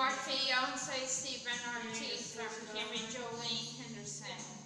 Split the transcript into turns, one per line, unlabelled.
Mark fiance Stephen Ortiz from Kimmy Jolene Henderson.